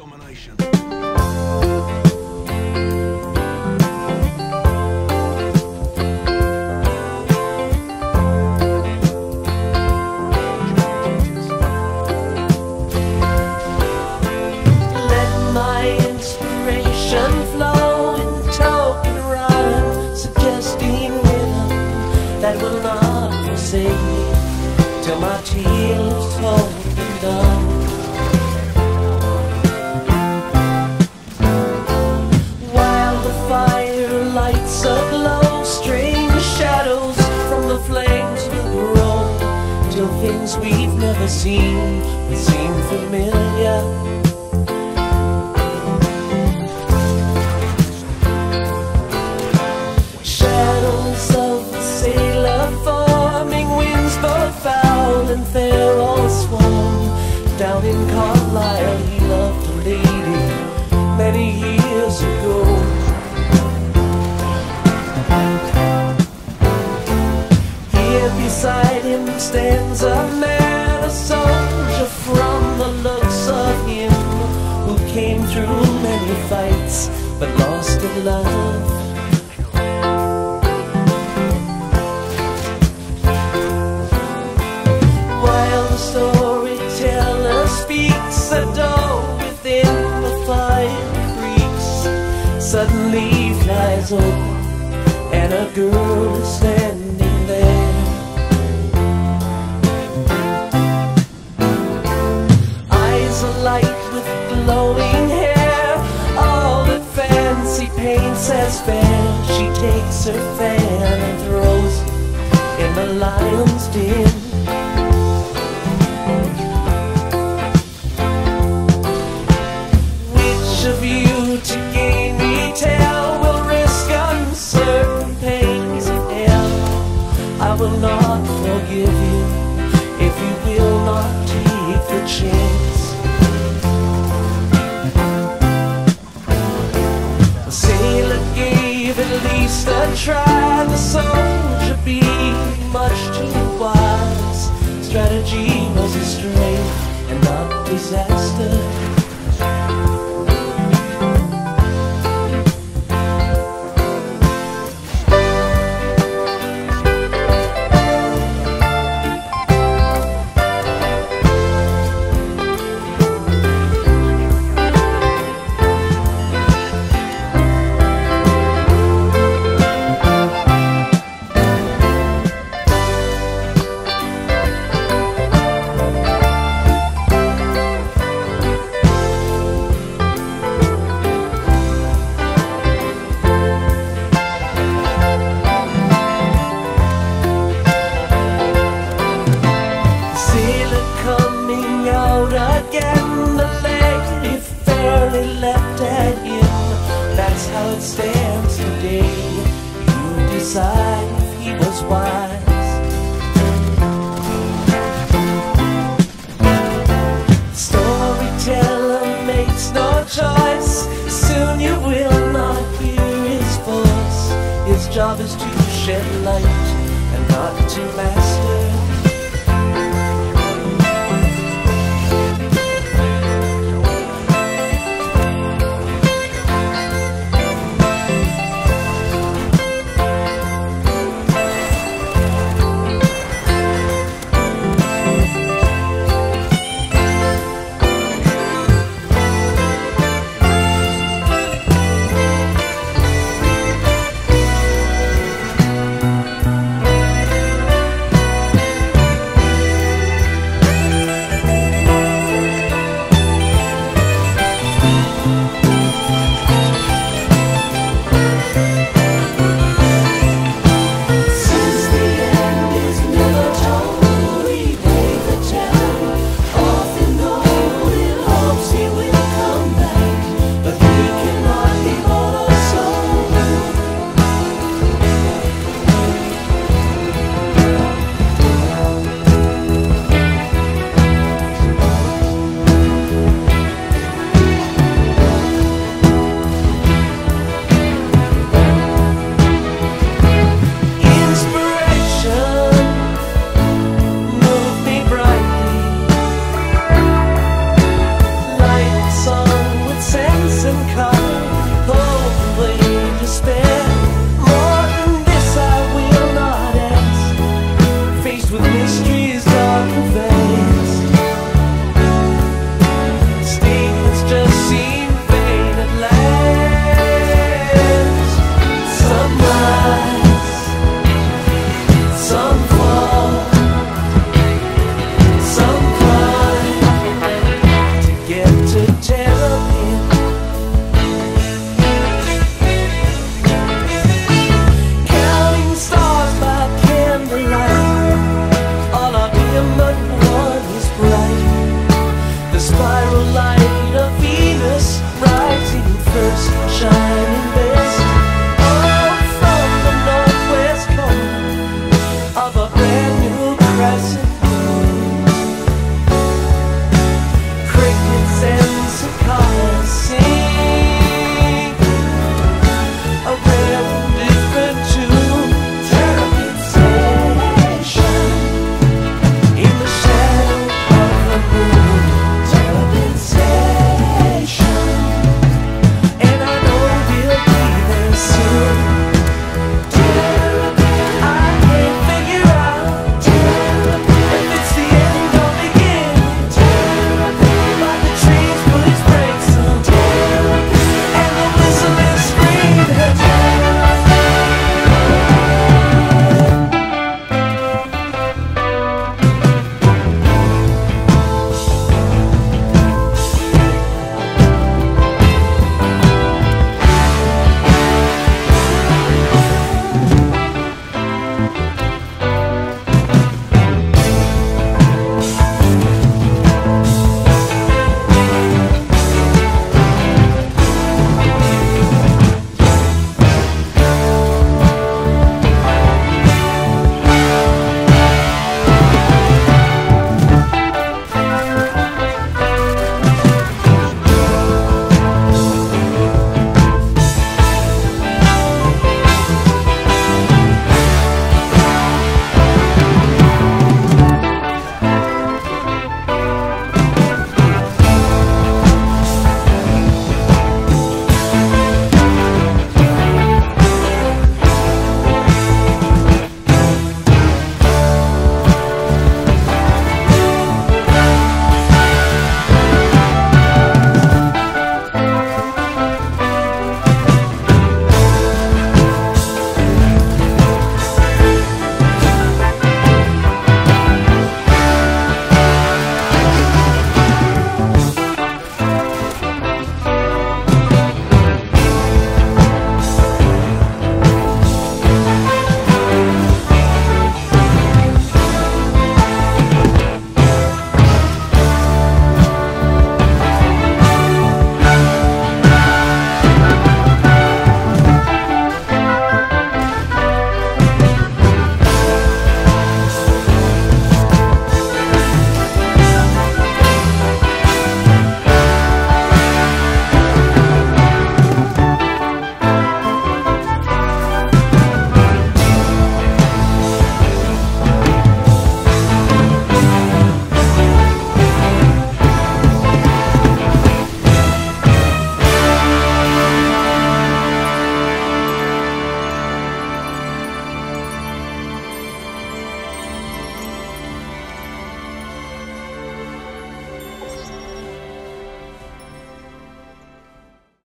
domination. Never seen will seem familiar. Shadows of a sailor forming winds both foul and fair all swarm. Down in Carlisle he loved a lady many years ago. Here beside him stands a man, in love. While the storyteller speaks, a door within the fire. Suddenly flies open, and a girl is standing her fan and throws in the lion's den. Which of you to gain me tell will risk uncertain pains of hell? I will not forgive you if you will not take the chance. Disaster. Light and not to master.